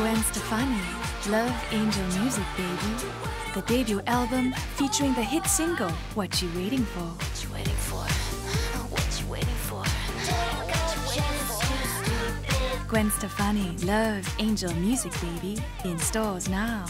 Gwen Stefani, Love Angel Music Baby, the debut album featuring the hit single What you waiting for? What you waiting for? What you waiting for? Gwen Stefani, Love Angel Music Baby in stores now.